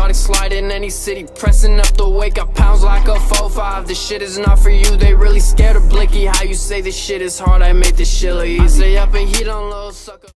exotic slide in any city Pressing up the wake up. Pounds like a 4-5 This shit is not for you, they really scared of Blicky. How you say this shit is hard, I made this shit look easy. Stay up and heat on low, sucker.